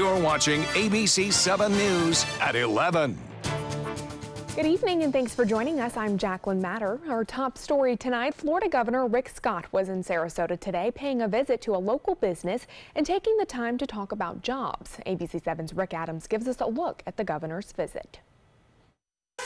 You're watching ABC 7 News at 11. Good evening and thanks for joining us. I'm Jacqueline Matter. Our top story tonight, Florida Governor Rick Scott was in Sarasota today paying a visit to a local business and taking the time to talk about jobs. ABC 7's Rick Adams gives us a look at the governor's visit.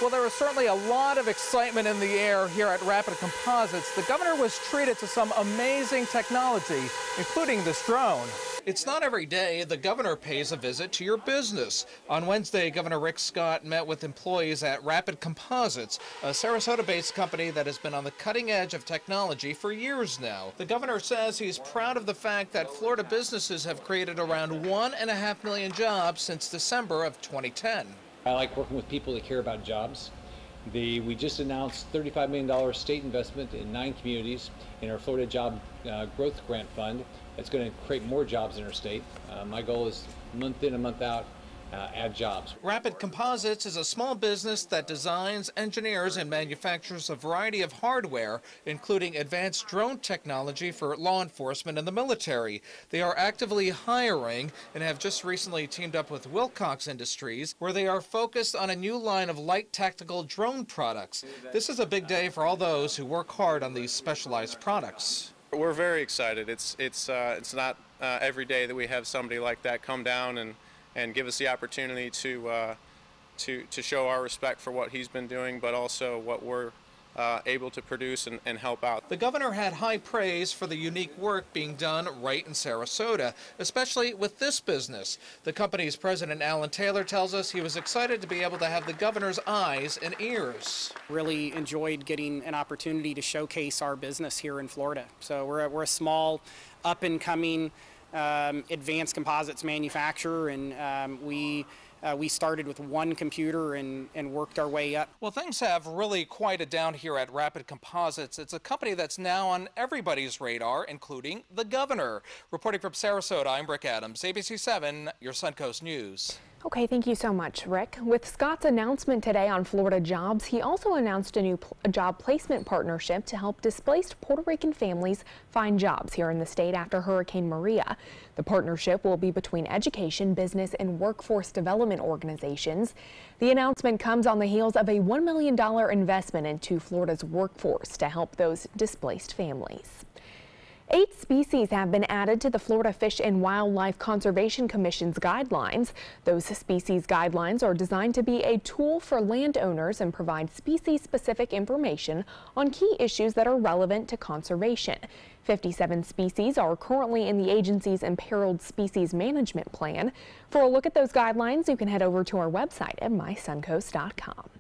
Well, there was certainly a lot of excitement in the air here at Rapid Composites. The governor was treated to some amazing technology, including this drone. It's not every day the governor pays a visit to your business. On Wednesday, Governor Rick Scott met with employees at Rapid Composites, a Sarasota based company that has been on the cutting edge of technology for years now. The governor says he's proud of the fact that Florida businesses have created around one and a half million jobs since December of 2010. I like working with people that care about jobs. The, we just announced $35 million state investment in nine communities in our Florida Job uh, Growth Grant Fund. It's going to create more jobs in our state. Uh, my goal is month in and month out uh, add jobs. Rapid Composites is a small business that designs, engineers, and manufactures a variety of hardware, including advanced drone technology for law enforcement and the military. They are actively hiring and have just recently teamed up with Wilcox Industries, where they are focused on a new line of light tactical drone products. This is a big day for all those who work hard on these specialized products. We're very excited. It's it's uh, it's not uh, every day that we have somebody like that come down and and give us the opportunity to uh, to to show our respect for what he's been doing, but also what we're uh, able to produce and, and, help out. The governor had high praise for the unique work being done right in Sarasota, especially with this business. The company's president, Alan Taylor, tells us he was excited to be able to have the governor's eyes and ears. Really enjoyed getting an opportunity to showcase our business here in Florida. So we're a, we're a small, up and coming um, advanced composites manufacturer, and um, we uh, we started with one computer and, and worked our way up. Well, things have really quieted down here at Rapid Composites. It's a company that's now on everybody's radar, including the governor. Reporting from Sarasota, I'm Rick Adams, ABC 7, your Suncoast News. Okay, thank you so much, Rick. With Scott's announcement today on Florida jobs, he also announced a new job placement partnership to help displaced Puerto Rican families find jobs here in the state after Hurricane Maria. The partnership will be between education, business, and workforce development organizations. The announcement comes on the heels of a $1 million investment into Florida's workforce to help those displaced families. Eight species have been added to the Florida Fish and Wildlife Conservation Commission's guidelines. Those species guidelines are designed to be a tool for landowners and provide species-specific information on key issues that are relevant to conservation. 57 species are currently in the agency's Imperiled Species Management Plan. For a look at those guidelines, you can head over to our website at mysuncoast.com.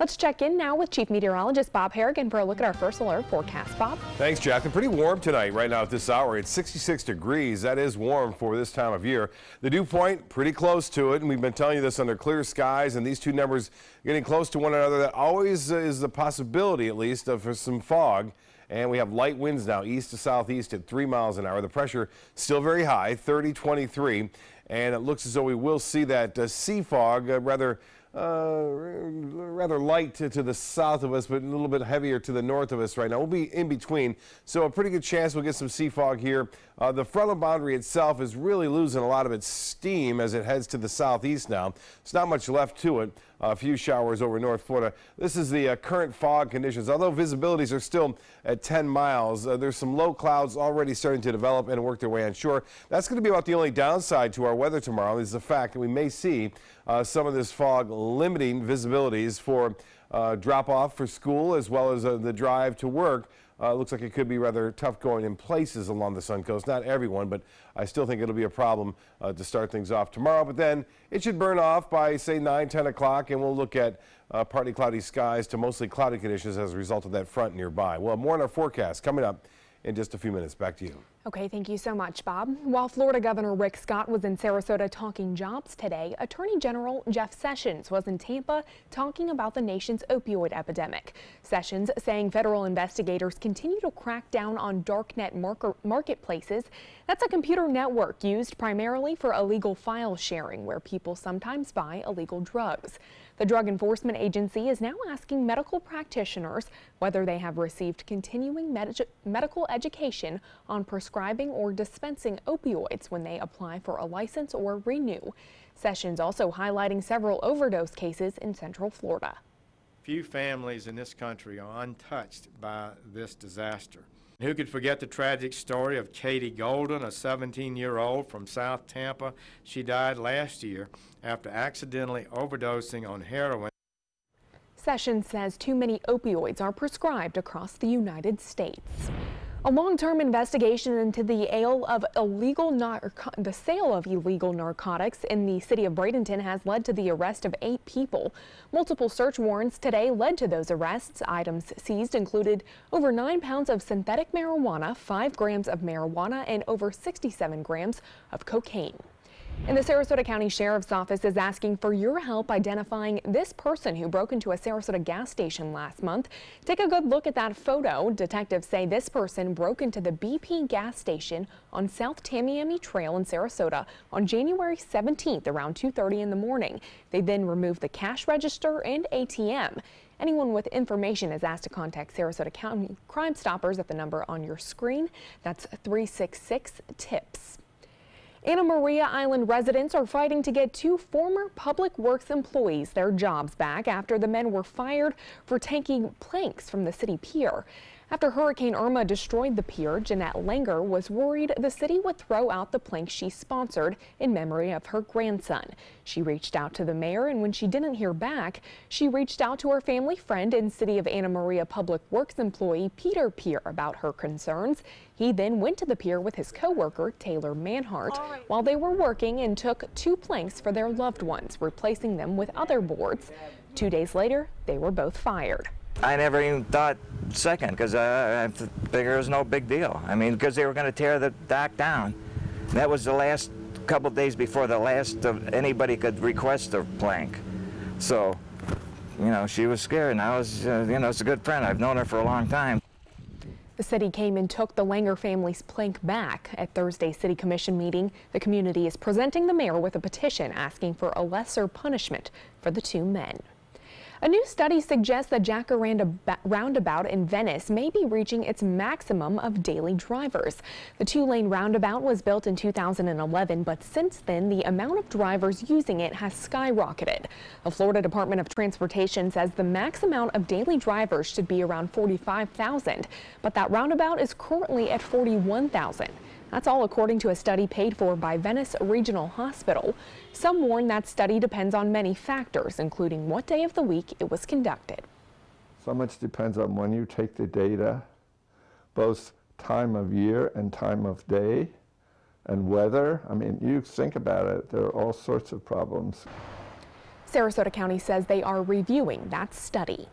Let's check in now with Chief Meteorologist Bob Harrigan for a look at our first alert forecast. Bob? Thanks, Jacqueline. Pretty warm tonight right now at this hour. It's 66 degrees. That is warm for this time of year. The dew point, pretty close to it, and we've been telling you this under clear skies, and these two numbers getting close to one another. That always is the possibility, at least, of some fog. And we have light winds now, east to southeast at 3 miles an hour. The pressure still very high, 30, 23. And it looks as though we will see that uh, sea fog, uh, rather uh, rather light to, to, the south of us, but a little bit heavier to the north of us right now. We'll be in between, so a pretty good chance we'll get some sea fog here. Uh, the frontal boundary itself is really losing a lot of its steam as it heads to the southeast now. There's not much left to it. A few showers over North Florida. This is the uh, current fog conditions. Although visibilities are still at 10 miles, uh, there's some low clouds already starting to develop and work their way on shore. That's going to be about the only downside to our weather tomorrow is the fact that we may see uh, some of this fog limiting visibilities for uh, drop off for school as well as uh, the drive to work. Uh, looks like it could be rather tough going in places along the Sun Coast. Not everyone, but I still think it'll be a problem uh, to start things off tomorrow. But then it should burn off by, say, 9, 10 o'clock, and we'll look at uh, partly cloudy skies to mostly cloudy conditions as a result of that front nearby. Well, more on our forecast coming up in just a few minutes. Back to you. Okay, thank you so much, Bob. While Florida Governor Rick Scott was in Sarasota talking jobs today, Attorney General Jeff Sessions was in Tampa talking about the nation's opioid epidemic. Sessions saying federal investigators continue to crack down on darknet marketplaces. That's a computer network used primarily for illegal file sharing, where people sometimes buy illegal drugs. The Drug Enforcement Agency is now asking medical practitioners whether they have received continuing med medical education on prescription prescribing or dispensing opioids when they apply for a license or renew. Sessions also highlighting several overdose cases in Central Florida. Few families in this country are untouched by this disaster. Who could forget the tragic story of Katie Golden, a 17-year-old from South Tampa? She died last year after accidentally overdosing on heroin. Sessions says too many opioids are prescribed across the United States. A long-term investigation into the sale of illegal the sale of illegal narcotics in the city of Bradenton has led to the arrest of eight people. Multiple search warrants today led to those arrests. Items seized included over nine pounds of synthetic marijuana, five grams of marijuana, and over 67 grams of cocaine. And the Sarasota County Sheriff's Office is asking for your help identifying this person who broke into a Sarasota gas station last month. Take a good look at that photo. Detectives say this person broke into the BP gas station on South Tamiami Trail in Sarasota on January 17th around 2.30 in the morning. They then removed the cash register and ATM. Anyone with information is asked to contact Sarasota County Crime Stoppers at the number on your screen. That's 366 TIPS. Anna Maria Island residents are fighting to get two former Public Works employees their jobs back after the men were fired for taking planks from the city pier. After Hurricane Irma destroyed the pier, Jeanette Langer was worried the city would throw out the plank she sponsored in memory of her grandson. She reached out to the mayor, and when she didn't hear back, she reached out to her family friend and City of Anna Maria Public Works employee Peter Pier about her concerns. He then went to the pier with his coworker Taylor Manhart right. while they were working and took two planks for their loved ones, replacing them with other boards. Two days later, they were both fired. I never even thought second because uh, I figured it was no big deal. I mean, because they were going to tear the dock down. That was the last couple days before the last of anybody could request a plank. So, you know, she was scared, and I was, uh, you know, it's a good friend. I've known her for a long time. The city came and took the Langer family's plank back. At Thursday's City Commission meeting, the community is presenting the mayor with a petition asking for a lesser punishment for the two men. A new study suggests the Jacaranda roundabout in Venice may be reaching its maximum of daily drivers. The two-lane roundabout was built in 2011, but since then, the amount of drivers using it has skyrocketed. The Florida Department of Transportation says the max amount of daily drivers should be around 45,000, but that roundabout is currently at 41,000. That's all according to a study paid for by Venice Regional Hospital. Some warn that study depends on many factors, including what day of the week it was conducted. So much depends on when you take the data, both time of year and time of day, and weather. I mean, you think about it, there are all sorts of problems. Sarasota County says they are reviewing that study.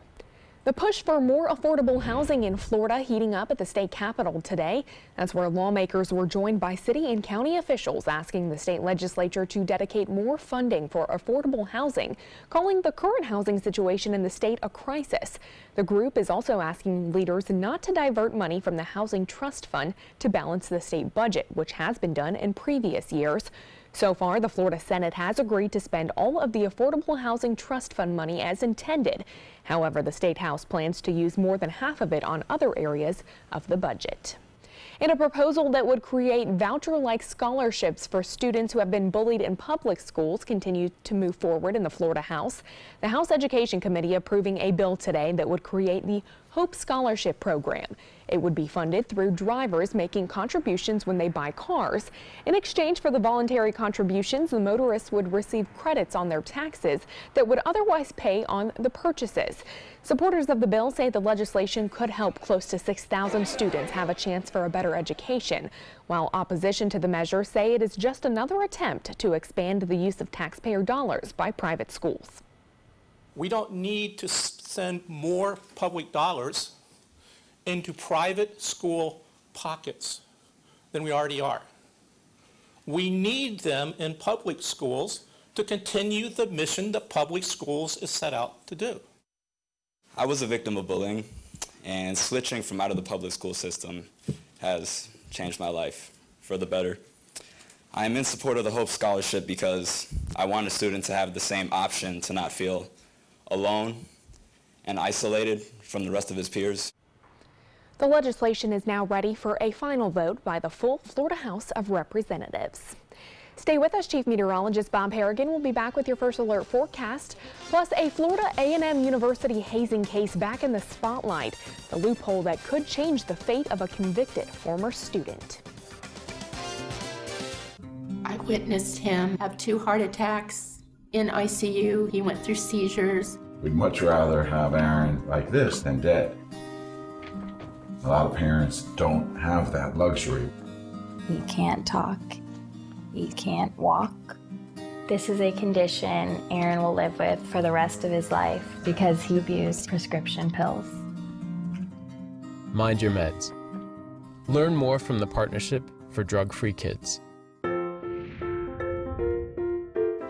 The push for more affordable housing in Florida heating up at the state capitol today. That's where lawmakers were joined by city and county officials asking the state legislature to dedicate more funding for affordable housing, calling the current housing situation in the state a crisis. The group is also asking leaders not to divert money from the Housing Trust Fund to balance the state budget, which has been done in previous years. So far, the Florida Senate has agreed to spend all of the Affordable Housing Trust Fund money as intended. However, the State House plans to use more than half of it on other areas of the budget. In a proposal that would create voucher-like scholarships for students who have been bullied in public schools continues to move forward in the Florida House. The House Education Committee approving a bill today that would create the Hope Scholarship Program. It would be funded through drivers making contributions when they buy cars. In exchange for the voluntary contributions, the motorists would receive credits on their taxes that would otherwise pay on the purchases. Supporters of the bill say the legislation could help close to 6,000 students have a chance for a better education, while opposition to the measure say it is just another attempt to expand the use of taxpayer dollars by private schools. We don't need to send more public dollars into private school pockets than we already are. We need them in public schools to continue the mission that public schools is set out to do. I was a victim of bullying, and switching from out of the public school system has changed my life for the better. I am in support of the Hope Scholarship because I want a student to have the same option to not feel alone and isolated from the rest of his peers. The legislation is now ready for a final vote by the full Florida House of Representatives. Stay with us. Chief Meteorologist Bob Harrigan will be back with your first alert forecast. Plus, a Florida A&M University hazing case back in the spotlight. The loophole that could change the fate of a convicted former student. I witnessed him have two heart attacks in ICU. He went through seizures. We'd much rather have Aaron like this than dead. A lot of parents don't have that luxury. He can't talk. He can't walk. This is a condition Aaron will live with for the rest of his life because he abused prescription pills. Mind your meds. Learn more from the Partnership for Drug Free Kids.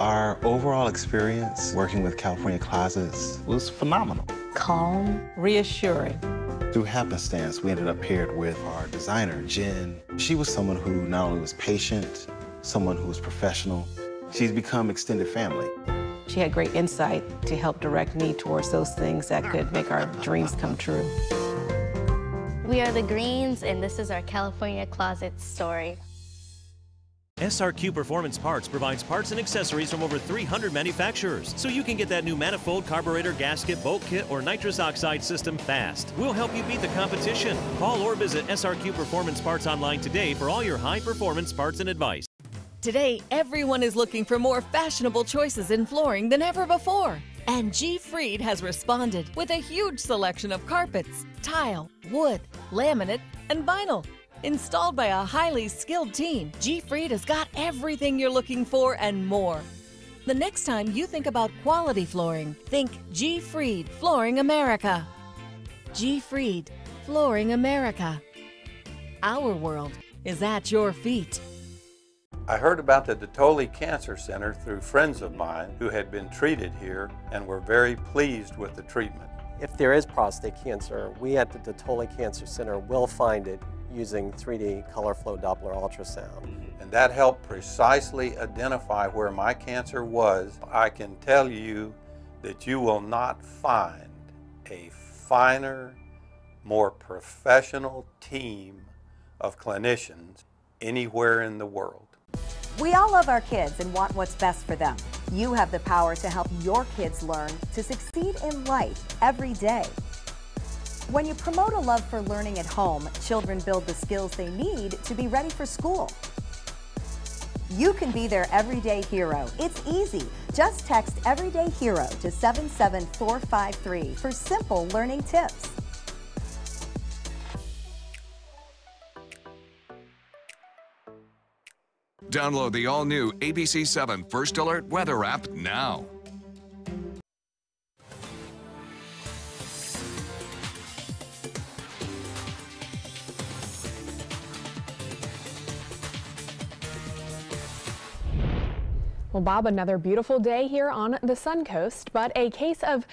Our overall experience working with California Closets was phenomenal. Calm, reassuring. Through happenstance, we ended up paired with our designer, Jen. She was someone who not only was patient, someone who was professional. She's become extended family. She had great insight to help direct me towards those things that could make our dreams come true. We are the Greens, and this is our California Closet story. SRQ Performance Parts provides parts and accessories from over 300 manufacturers, so you can get that new manifold, carburetor, gasket, bolt kit, or nitrous oxide system fast. We'll help you beat the competition. Call or visit SRQ Performance Parts online today for all your high performance parts and advice. Today, everyone is looking for more fashionable choices in flooring than ever before. And G. Fried has responded with a huge selection of carpets, tile, wood, laminate, and vinyl. Installed by a highly skilled team, G. Fried has got everything you're looking for and more. The next time you think about quality flooring, think G. Fried Flooring America. G. Fried Flooring America. Our world is at your feet. I heard about the Dattoli Cancer Center through friends of mine who had been treated here and were very pleased with the treatment. If there is prostate cancer, we at the Dattoli Cancer Center will find it using 3D color flow Doppler ultrasound. Mm-hmm. And that helped precisely identify where my cancer was. I can tell you that you will not find a finer, more professional team of clinicians anywhere in the world. We all love our kids and want what's best for them. You have the power to help your kids learn to succeed in life every day. When you promote a love for learning at home, children build the skills they need to be ready for school. You can be their everyday hero. It's easy. Just text Everyday Hero to 77453 for simple learning tips. Download the all new ABC 7 First Alert Weather app now. Well, Bob, another beautiful day here on the Sun Coast, but a case of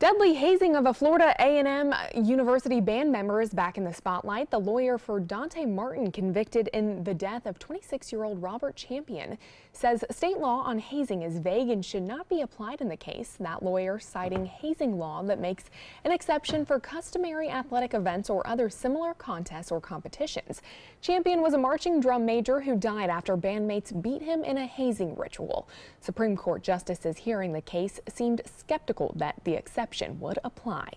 Deadly hazing of a Florida A&M University band member is back in the spotlight. The lawyer for Dante Martin, convicted in the death of 26-year-old Robert Champion, says state law on hazing is vague and should not be applied in the case. That lawyer citing hazing law that makes an exception for customary athletic events or other similar contests or competitions. Champion was a marching drum major who died after bandmates beat him in a hazing ritual. Supreme Court justices hearing the case seemed skeptical that the exception exception would apply.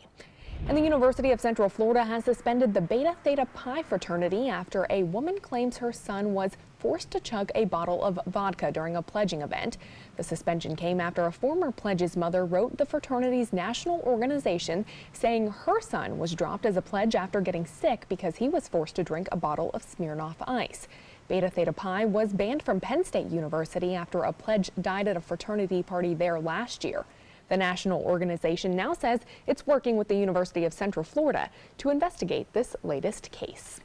And the University of Central Florida has suspended the Beta Theta Pi fraternity after a woman claims her son was forced to chug a bottle of vodka during a pledging event. The suspension came after a former pledge's mother wrote the fraternity's national organization saying her son was dropped as a pledge after getting sick because he was forced to drink a bottle of Smirnoff Ice. Beta Theta Pi was banned from Penn State University after a pledge died at a fraternity party there last year. The national organization now says it's working with the University of Central Florida to investigate this latest case.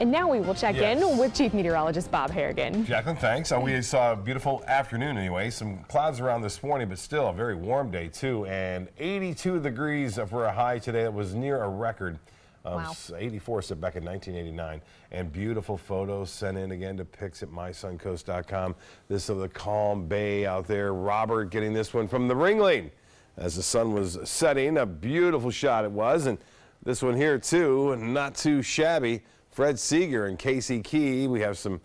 And now we will check yes. in with Chief Meteorologist Bob Harrigan. Jacqueline, thanks. Uh, we saw a beautiful afternoon anyway. Some clouds around this morning, but still a very warm day too. And 82 degrees for a high today. That was near a record. Um, wow. 84 set back in 1989. And beautiful photos sent in again to pics at mysuncoast.com. This of the calm bay out there. Robert getting this one from the Ringling as the sun was setting. A beautiful shot it was. And This one here too, not too shabby. Fred Seeger and Casey Key. We have some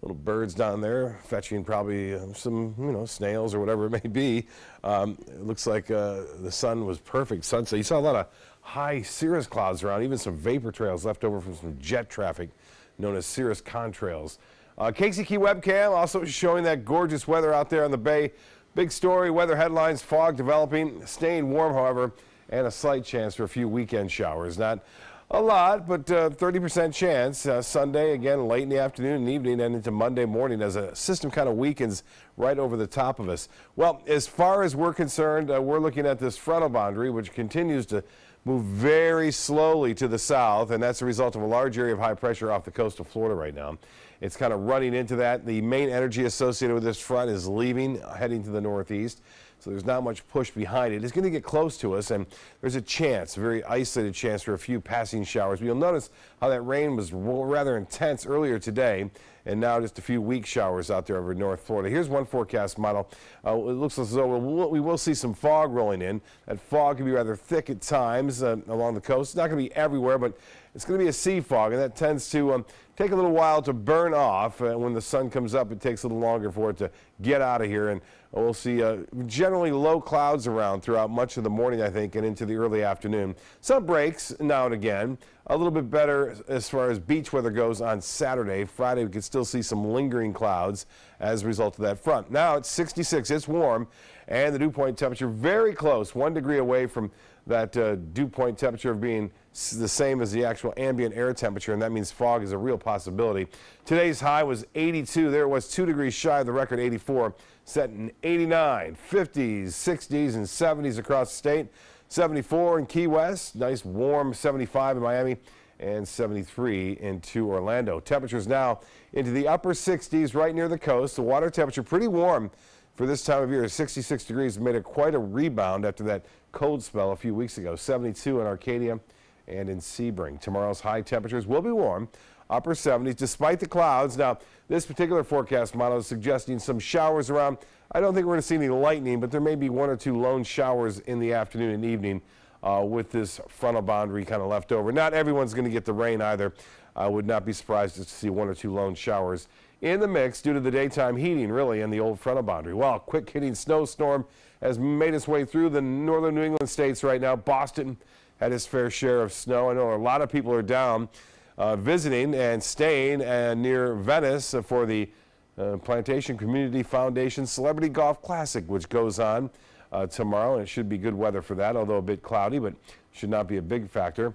little birds down there fetching probably um, some, you know, snails or whatever it may be. Um, it looks like uh, the sun was perfect sunset. You saw a lot of high cirrus clouds around, even some vapor trails left over from some jet traffic known as cirrus contrails. Uh, webcam also showing that gorgeous weather out there on the bay. Big story, weather headlines, fog developing, staying warm, however, and a slight chance for a few weekend showers. Not a lot, but 30% uh, chance. Uh, Sunday, again, late in the afternoon and evening and into Monday morning as a system kind of weakens right over the top of us. Well, as far as we're concerned, uh, we're looking at this frontal boundary, which continues to move very slowly to the south, and that's a result of a large area of high pressure off the coast of Florida right now. It's kind of running into that. The main energy associated with this front is leaving, heading to the northeast. So there's not much push behind it. It's going to get close to us, and there's a chance, a very isolated chance for a few passing showers. But you'll notice how that rain was rather intense earlier today, and now just a few weak showers out there over North Florida. Here's one forecast model. Uh, it looks as though we'll, we will see some fog rolling in. That fog can be rather thick at times uh, along the coast. It's not going to be everywhere, but it's going to be a sea fog, and that tends to um, take a little while to burn off. And uh, when the sun comes up, it takes a little longer for it to get out of here. And we'll see uh, generally low clouds around throughout much of the morning, I think, and into the early afternoon. Some breaks now and again. A little bit better as far as beach weather goes on Saturday. Friday, we could still see some lingering clouds as a result of that front. Now it's 66. It's warm, and the dew point temperature very close, one degree away from that uh, dew point temperature of being the same as the actual ambient air temperature, and that means fog is a real possibility. Today's high was 82. There was two degrees shy of the record 84, set in 89, 50s, 60s, and 70s across the state. 74 in Key West, nice warm 75 in Miami, and 73 into Orlando. Temperatures now into the upper 60s right near the coast. The water temperature pretty warm for this time of year. 66 degrees made it quite a rebound after that cold spell a few weeks ago. 72 in Arcadia and in Sebring. Tomorrow's high temperatures will be warm, upper 70s, despite the clouds. Now, this particular forecast model is suggesting some showers around. I don't think we're going to see any lightning, but there may be one or two lone showers in the afternoon and evening uh, with this frontal boundary kind of left over. Not everyone's going to get the rain either. I would not be surprised to see one or two lone showers in the mix due to the daytime heating, really, in the old frontal boundary. Well, a quick hitting snowstorm has made its way through the northern New England states right now. Boston had his fair share of snow. I know a lot of people are down uh, visiting and staying uh, near Venice for the uh, Plantation Community Foundation Celebrity Golf Classic, which goes on uh, tomorrow. And it should be good weather for that, although a bit cloudy, but should not be a big factor.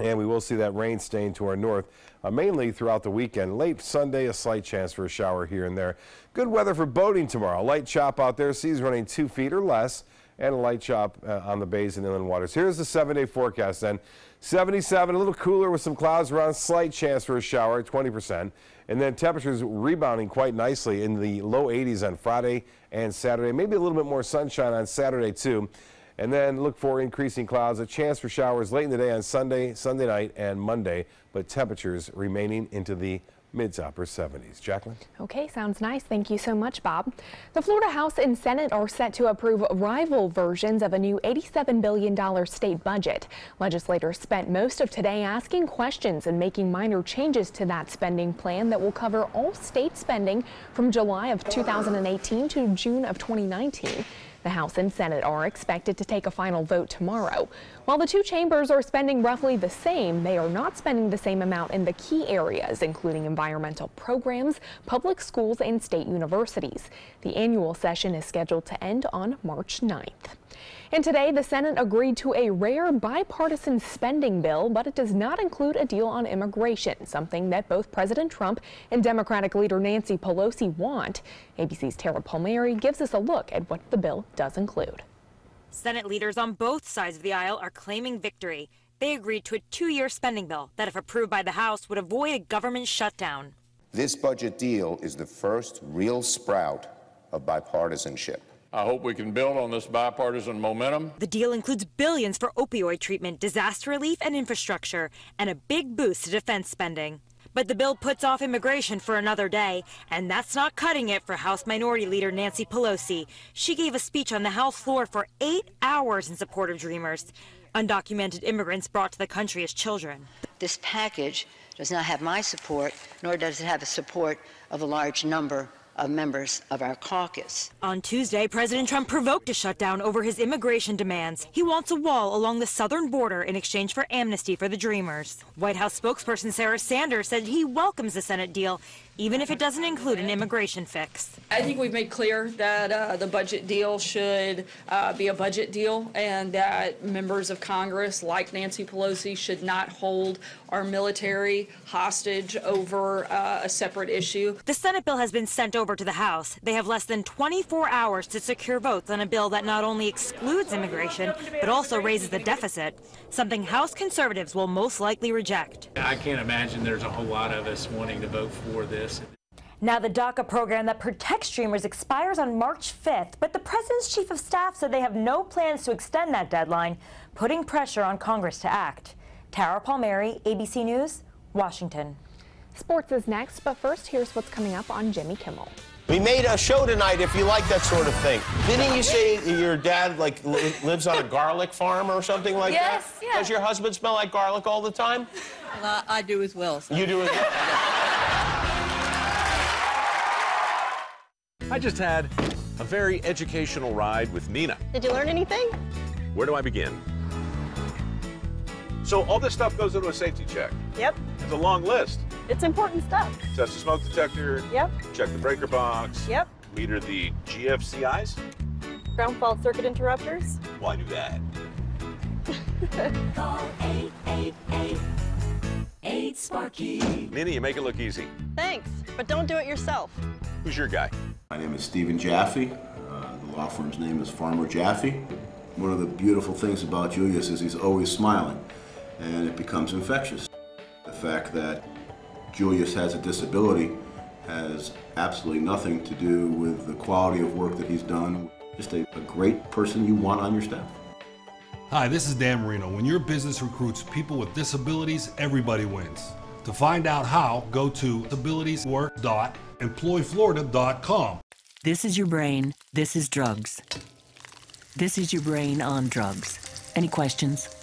And we will see that rain staying to our north, uh, mainly throughout the weekend. Late Sunday, a slight chance for a shower here and there. Good weather for boating tomorrow. Light chop out there, seas running two feet or less, and a light chop uh, on the bays and inland waters. Here's the seven day forecast then. 77, a little cooler with some clouds around, slight chance for a shower, 20%. And then temperatures rebounding quite nicely in the low 80s on Friday and Saturday. Maybe a little bit more sunshine on Saturday, too. And then look for increasing clouds, a chance for showers late in the day on Sunday, Sunday night, and Monday, but temperatures remaining into the mid to upper 70s. Jacqueline? Okay, sounds nice. Thank you so much, Bob. The Florida House and Senate are set to approve rival versions of a new $87 billion state budget. Legislators spent most of today asking questions and making minor changes to that spending plan that will cover all state spending from July of 2018 to June of 2019. The House and Senate are expected to take a final vote tomorrow. While the two chambers are spending roughly the same, they are not spending the same amount in the key areas, including environmental programs, public schools, and state universities. The annual session is scheduled to end on March 9th. And today, the Senate agreed to a rare bipartisan spending bill, but it does not include a deal on immigration, something that both President Trump and Democratic leader Nancy Pelosi want. ABC's Tara Palmieri gives us a look at what the bill does include. Senate leaders on both sides of the aisle are claiming victory. They agreed to a two-year spending bill that, if approved by the House, would avoid a government shutdown. This budget deal is the first real sprout of bipartisanship. I hope we can build on this bipartisan momentum. The deal includes billions for opioid treatment, disaster relief, and infrastructure, and a big boost to defense spending. But the bill puts off immigration for another day, and that's not cutting it for House Minority Leader Nancy Pelosi. She gave a speech on the House floor for eight hours in support of Dreamers. undocumented immigrants brought to the country as children. This package does not have my support, nor does it have the support of a large number of members of our caucus. On Tuesday, President Trump provoked a shutdown over his immigration demands. He wants a wall along the southern border in exchange for amnesty for the Dreamers. White House spokesperson Sarah Sanders said he welcomes the Senate deal, even if it doesn't include an immigration fix. I think we've made clear that uh, the budget deal should uh, be a budget deal and that members of Congress, like Nancy Pelosi, should not hold our military hostage over uh, a separate issue. The Senate bill has been sent over to the House. They have less than 24 hours to secure votes on a bill that not only excludes immigration, but also raises the deficit, something House conservatives will most likely reject. I can't imagine there's a whole lot of us wanting to vote for this. Now, the DACA program that protects Dreamers expires on March 5th, but the president's chief of staff said they have no plans to extend that deadline, putting pressure on Congress to act. Tara Palmieri, ABC News, Washington. Sports is next, but first, here's what's coming up on Jimmy Kimmel. We made a show tonight if you like that sort of thing. Didn't you say your dad like li lives on a garlic farm or something like yes, that? Yes, Does your husband smell like garlic all the time? Well, I do as well. So. You do as well. I just had a very educational ride with Nina. Did you learn anything? Where do I begin? So all this stuff goes into a safety check. Yep. It's a long list. It's important stuff. Test the smoke detector. Yep. Check the breaker box. Yep. Meter the GFCIs. Ground fault circuit interrupters. Why do that. Call 888 Sparky. Nina, you make it look easy. Thanks, but don't do it yourself. Who's your guy? My name is Stephen Jaffe. Uh, the law firm's name is Farmer Jaffe. One of the beautiful things about Julius is he's always smiling, and it becomes infectious. The fact that Julius has a disability has absolutely nothing to do with the quality of work that he's done. Just a, a great person you want on your staff. Hi, this is Dan Marino. When your business recruits people with disabilities, everybody wins. To find out how, go to disabilitieswork.employflorida.com. This is your brain. This is drugs. This is your brain on drugs. Any questions?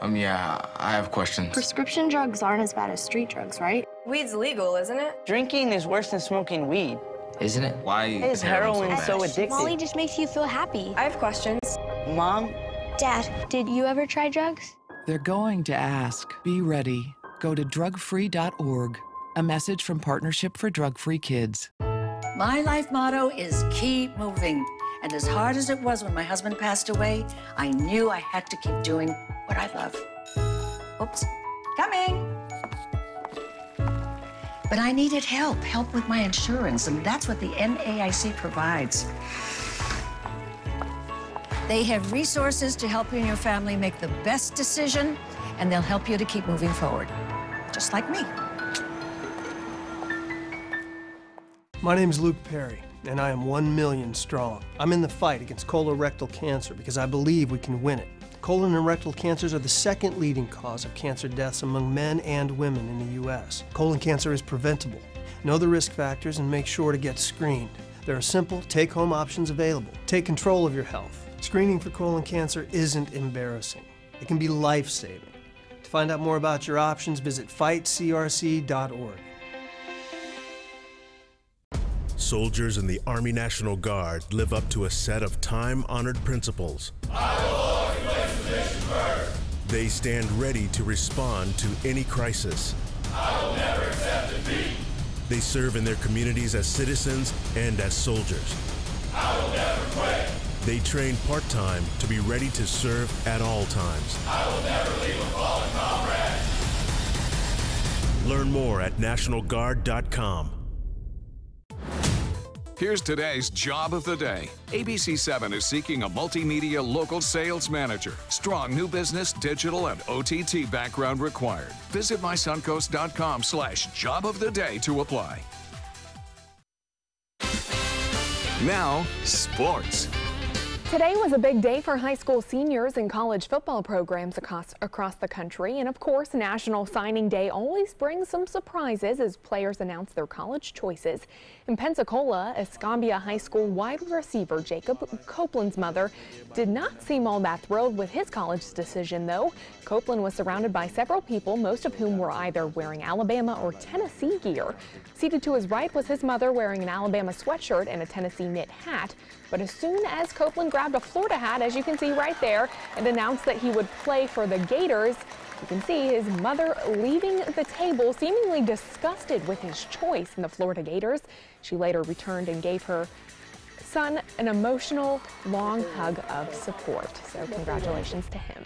Um, yeah, I have questions. Prescription drugs aren't as bad as street drugs, right? Weed's legal, isn't it? Drinking is worse than smoking weed. Isn't it? Why is heroin so, so addictive? Molly just makes you feel happy. I have questions. Mom? Dad, did you ever try drugs? They're going to ask. Be ready. Go to drugfree.org. A message from Partnership for Drug Free Kids. My life motto is keep moving. And as hard as it was when my husband passed away, I knew I had to keep doing what I love. Oops, coming. But I needed help, help with my insurance, and that's what the NAIC provides. They have resources to help you and your family make the best decision, and they'll help you to keep moving forward, just like me. My name is Luke Perry, and I am 1 million strong. I'm in the fight against colorectal cancer because I believe we can win it. Colon and rectal cancers are the second leading cause of cancer deaths among men and women in the U.S. Colon cancer is preventable. Know the risk factors and make sure to get screened. There are simple, take home options available. Take control of your health. Screening for colon cancer isn't embarrassing, it can be life saving. To find out more about your options, visit fightcrc.org. Soldiers in the Army National Guard live up to a set of time honored principles. They stand ready to respond to any crisis. They serve in their communities as citizens and as soldiers. They train part time to be ready to serve at all times. Learn more at NationalGuard.com. Here's today's job of the day. ABC7 is seeking a multimedia local sales manager. Strong new business, digital, and OTT background required. Visit mysuncoast.com slash job of the day to apply. Now, sports. Today was a big day for high school seniors and college football programs across, across the country. And of course, National Signing Day always brings some surprises as players announce their college choices. In Pensacola, Escambia High School wide receiver Jacob Copeland's mother did not seem all that thrilled with his college decision, though. Copeland was surrounded by several people, most of whom were either wearing Alabama or Tennessee gear. Seated to his right was his mother wearing an Alabama sweatshirt and a Tennessee knit hat. But as soon as Copeland grabbed a Florida hat, as you can see right there, and announced that he would play for the Gators, you can see his mother leaving the table, seemingly disgusted with his choice in the Florida Gators. She later returned and gave her son an emotional, long hug of support. So congratulations to him.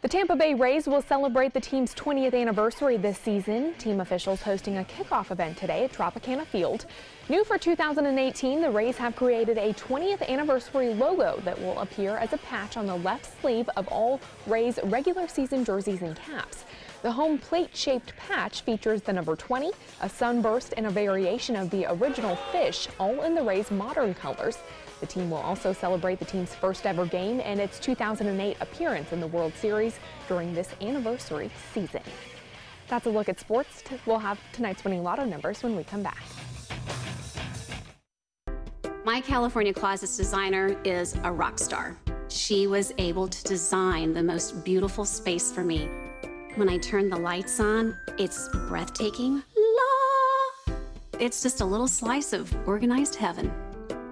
The Tampa Bay Rays will celebrate the team's 20th anniversary this season. Team officials hosting a kickoff event today at Tropicana Field. New for 2018, the Rays have created a 20th anniversary logo that will appear as a patch on the left sleeve of all Rays regular season jerseys and caps. The home plate shaped patch features the number 20, a sunburst, and a variation of the original fish, all in the Rays' modern colors. The team will also celebrate the team's first ever game and its 2008 appearance in the World Series during this anniversary season. That's a look at sports. We'll have tonight's winning lotto numbers when we come back. My California Closets designer is a rock star. She was able to design the most beautiful space for me. When I turn the lights on, it's breathtaking. La! It's just a little slice of organized heaven.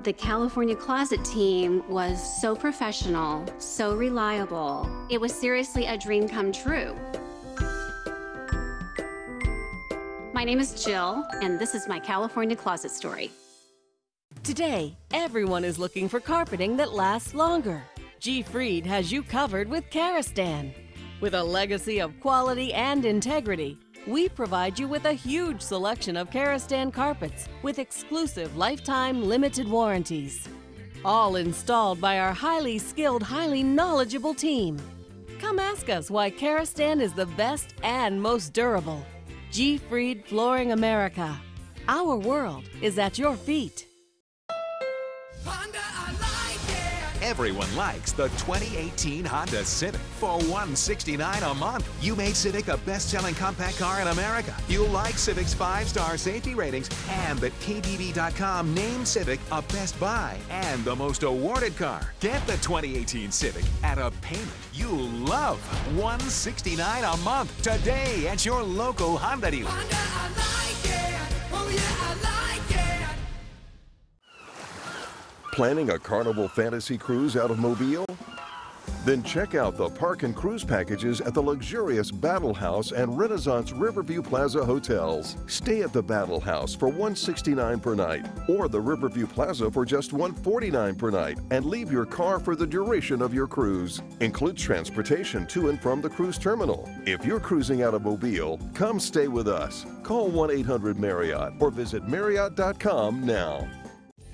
The California Closet team was so professional, so reliable. It was seriously a dream come true. My name is Jill, and this is my California Closet story. Today, everyone is looking for carpeting that lasts longer. G. Fried has you covered with Karastan. With a legacy of quality and integrity, we provide you with a huge selection of Karastan carpets with exclusive lifetime limited warranties. All installed by our highly skilled, highly knowledgeable team. Come ask us why Karastan is the best and most durable. G. Fried Flooring America. Our world is at your feet. Everyone likes the 2018 Honda Civic. For 169 a month, you made Civic a best-selling compact car in America. You'll like Civic's five-star safety ratings and that KBB.com named Civic a best buy and the most awarded car. Get the 2018 Civic at a payment you'll love. 169 a month today at your local Honda dealer. Planning a Carnival Fantasy Cruise out of Mobile? Then check out the park and cruise packages at the luxurious Battle House and Renaissance Riverview Plaza hotels. Stay at the Battle House for 169 per night or the Riverview Plaza for just 149 per night and leave your car for the duration of your cruise. Includes transportation to and from the cruise terminal. If you're cruising out of Mobile, come stay with us. Call 1-800-MARRIOTT or visit marriott.com now.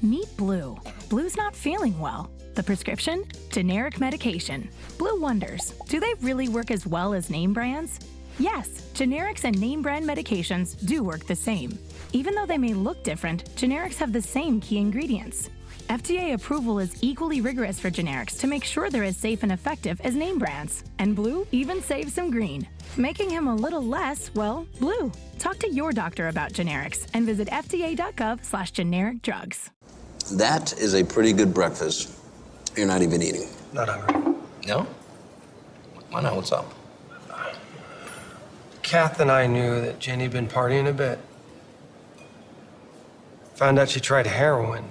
Meet Blue. Blue's not feeling well. The prescription? Generic medication. Blue wonders do they really work as well as name brands? Yes, generics and name brand medications do work the same. Even though they may look different, generics have the same key ingredients. FDA approval is equally rigorous for generics to make sure they're as safe and effective as name brands. And Blue even saves some green, making him a little less, well, blue. Talk to your doctor about generics and visit fda.gov slash generic drugs. That is a pretty good breakfast. You're not even eating. Not hungry. No? Why not? What's up? Kath and I knew that Jenny'd been partying a bit. Found out she tried heroin.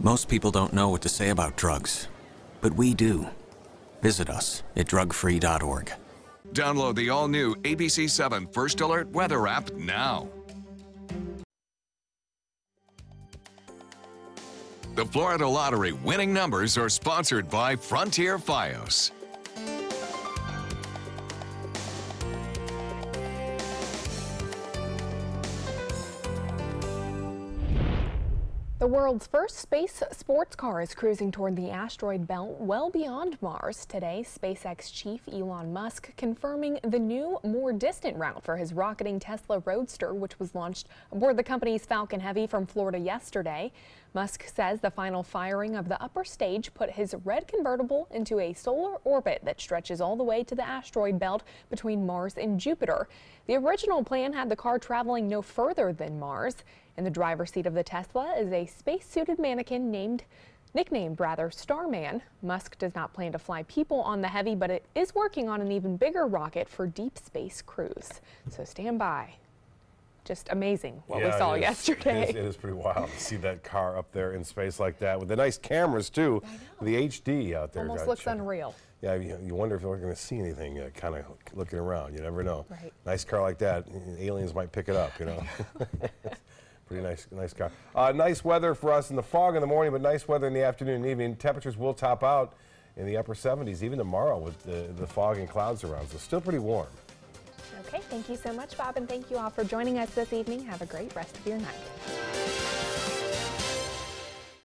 Most people don't know what to say about drugs, but we do. Visit us at drugfree.org. Download the all new ABC 7 First Alert weather app now. The Florida Lottery winning numbers are sponsored by Frontier Fios. The world's first space sports car is cruising toward the asteroid belt well beyond Mars. Today, SpaceX chief Elon Musk confirming the new, more distant route for his rocketing Tesla Roadster, which was launched aboard the company's Falcon Heavy from Florida yesterday. Musk says the final firing of the upper stage put his red convertible into a solar orbit that stretches all the way to the asteroid belt between Mars and Jupiter. The original plan had the car traveling no further than Mars. In the driver's seat of the Tesla is a space-suited mannequin named nicknamed rather Starman. Musk does not plan to fly people on the Heavy, but it is working on an even bigger rocket for deep space cruise. So stand by. Just amazing what Yeah, we saw it is. yesterday. It is, it is pretty wild to see that car up there in space like that with the nice cameras too. The HD out there. Almost looks check- unreal. Yeah, you, you wonder if we're going to see anything uh, kind of looking around. You never know. Right. Nice car like that, aliens might pick it up, you know. Pretty nice, nice car. Uh, nice weather for us in the fog in the morning, but nice weather in the afternoon and evening. Temperatures will top out in the upper 70s even tomorrow with the, the fog and clouds around. So still pretty warm. Okay, thank you so much, Bob, and thank you all for joining us this evening. Have a great rest of your night.